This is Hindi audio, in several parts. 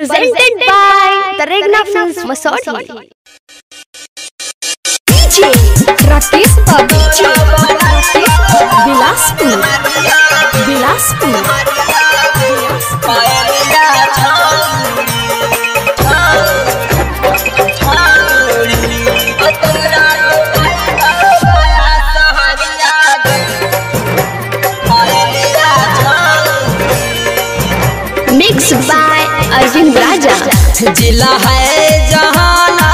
presented by the Regna Films Masodi. DJ Rakesh Babu Bilaspur Bilaspur Mixed by Arjun राजा। जिला है जहाना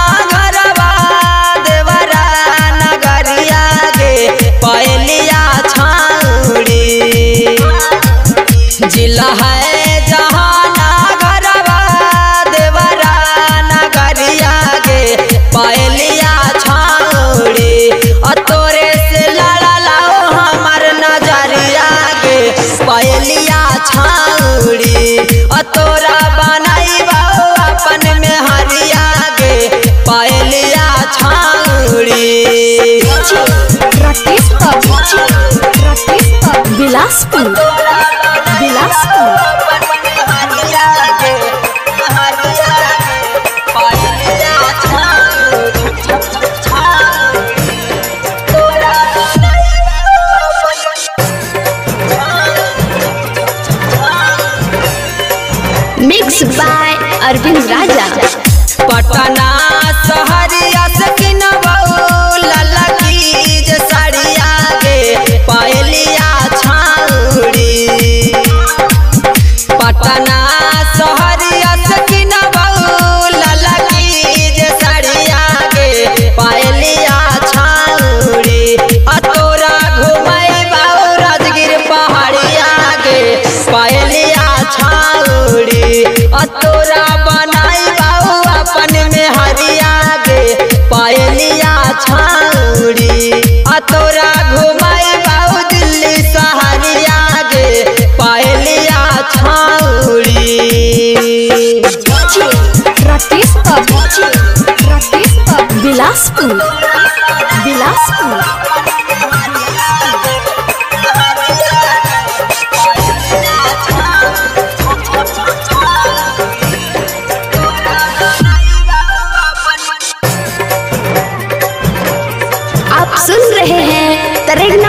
Bilaspur Bilaspur Mixed by Arvind Raja. Patna Sahariya सकिन तोरा घुमाई बाऊ दिल्ली सहरिया गे पहलिया छाउड़ी। राकेश बाबू राकेश बाबू बिलासपुर बिलासपुर।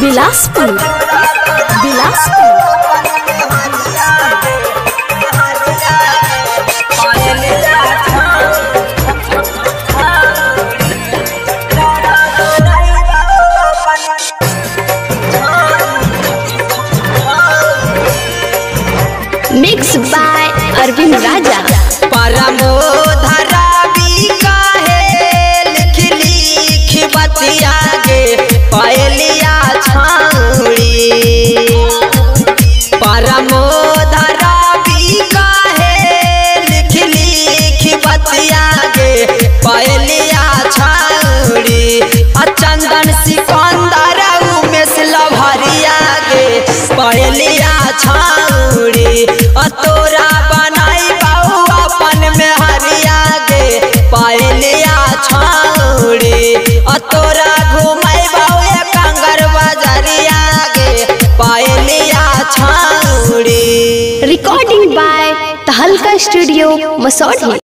बिलासपुर बिलासपुर चंदन सिकंदर उमेश लभरिया गे पहलिया बनाई अपन में हरिया गे पहलिया कंगर बजरिया गे पहलिया Recording by Tahalka Studio, Masodi.